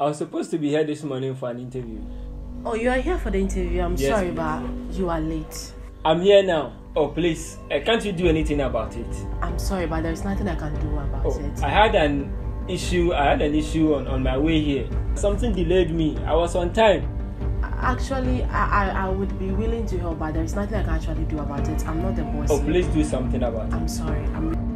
I was supposed to be here this morning for an interview. Oh, you are here for the interview. I'm Yes, sorry, please. but you are late. I'm here now. Oh, please, uh, can't you do anything about it? I'm sorry, but there's nothing I can do about Oh, it. I had an issue. I had an issue on, on my way here. Something delayed me. I was on time. Actually, I, I, I would be willing to help, but there's nothing I can actually do about it. I'm not the boss. Oh, here. please do something about it. I'm sorry. I'm.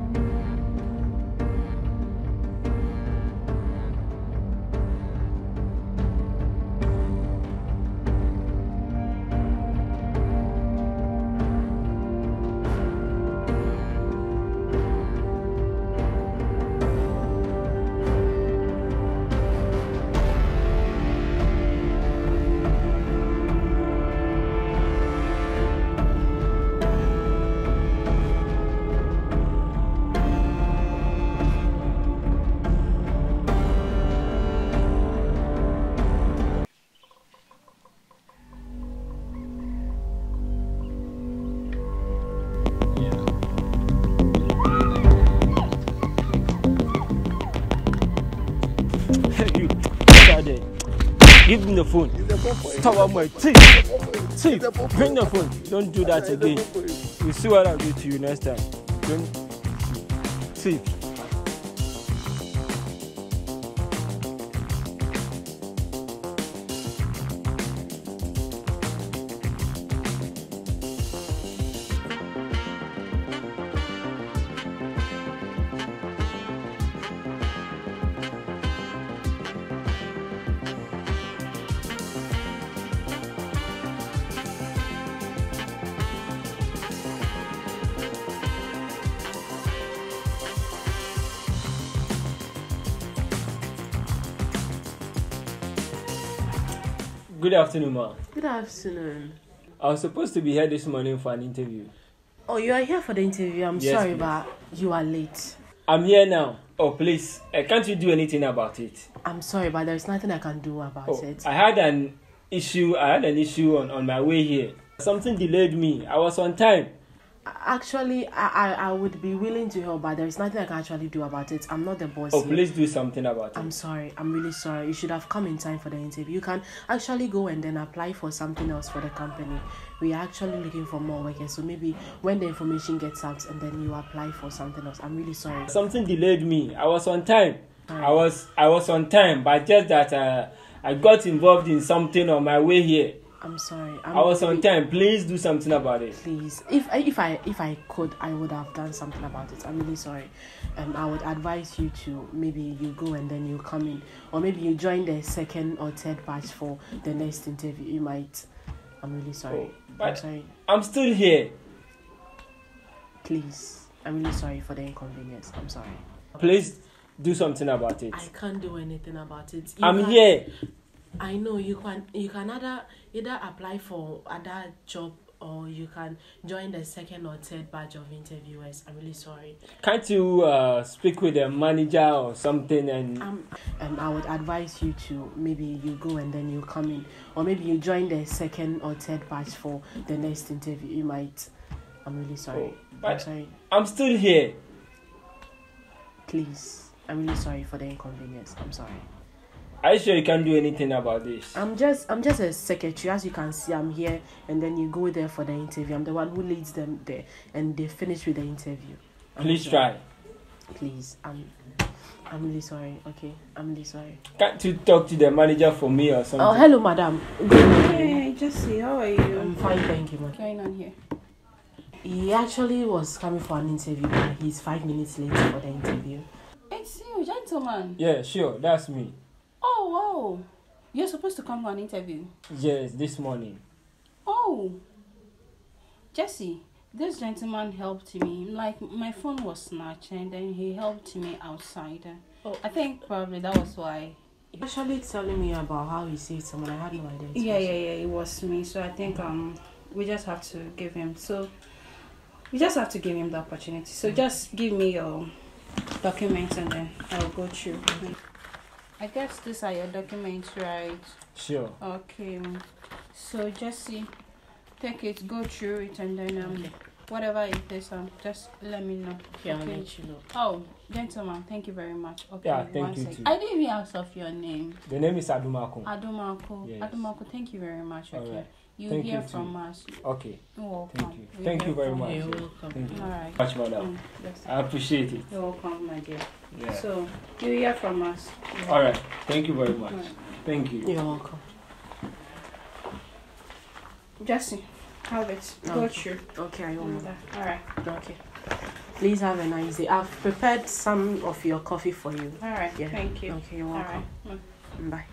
Give me the phone. On my thief. Thief, bring the phone. Don't do that again. You see what I'll do to you next time. Don't. Thief. Good afternoon, ma. Good afternoon. I was supposed to be here this morning for an interview. Oh, you are here for the interview. I'm Yes, sorry, please. but you are late. I'm here now. Oh, please, uh, can't you do anything about it? I'm sorry, but there's nothing I can do about Oh, it. I had an issue. I had an issue on, on my way here. Something delayed me. I was on time. Actually, I, I, would be willing to help, but there's nothing I can actually do about it. I'm not the boss. Oh, here. please do something about it. I'm sorry. I'm really sorry. You should have come in time for the interview. You can actually go and then apply for something else for the company. We are actually looking for more workers. So maybe when the information gets out and then you apply for something else. I'm really sorry. Something delayed me. I was on time. I was I was on time, but just that uh, I got involved in something on my way here. I'm sorry. I'm I was on time. Please do something about it. Please, if I- if I if I could, I would have done something about it. I'm really sorry. Um, I would advise you to maybe you go and then you come in, or maybe you join the second or third batch for the next interview. You might. I'm really sorry. Oh, I'm sorry. I'm still here. Please, I'm really sorry for the inconvenience. I'm sorry. Please do something about it. I can't do anything about it. You I'm can- here. I know you can. You can either either apply for other job or you can join the second or third batch of interviewers. I'm really sorry. Can't you uh, speak with the manager or something and Um, um, I would advise you to maybe you go and then you come in, or maybe you join the second or third batch for the next interview. You might. I'm really sorry. Oh, I'm sorry. I'm still here. Please, I'm really sorry for the inconvenience. I'm sorry. Are you sure you can't do anything about this? I'm just I'm just a secretary. As you can see, I'm here, and then you go there for the interview. I'm the one who leads them there, and they finish with the interview. I'm Please sorry. try. Please, I'm I'm really sorry. Okay, I'm really sorry. Can't you talk to the manager for me or something? Oh, hello, madam. Good morning. Hey, Jesse, how are you? I'm fine, thank you, What's madam. going on here? He actually was coming for an interview, but he's five minutes late for the interview. It's you, gentleman. Yeah, sure. That's me. Oh. You're supposed to come for an interview. Yes, this morning. Oh. Jesse, this gentleman helped me. Like, my phone was snatched and then he helped me outside. Oh. I think probably that was why. He actually telling me about how he saved someone. I had no idea. Yeah, yeah, yeah, it was me. So I think um we just have to give him. So we just have to give him the opportunity. So just give me your documents and then I'll go through. I guess these are your documents, right? Sure. Okay. So Jesse, take it, go through it, and then um, whatever it is, um, just let me know. Okay, I'll let you know. Oh, gentlemen, thank you very much. Okay, Yeah, thank one you sec. too. I didn't even ask of your name. The name is Adomako. Adomako. Yes. Adomako, thank you very much. Okay. Alright. You Thank hear you from too. us. Okay. You're welcome. Thank you. We Thank you very much. You're welcome. Thank you. All right. Much, madam. Mm, yes. I appreciate it. You're welcome, my dear. Yeah. So you hear from us. All right. Thank you very much. Alright. Thank you. You're welcome. Jesse, have it. Go Okay. through. Okay, I will. All right. Okay. Please have a nice day. I've prepared some of your coffee for you. All right. Yeah. Thank you. Okay, you're welcome. right. Mm. Bye.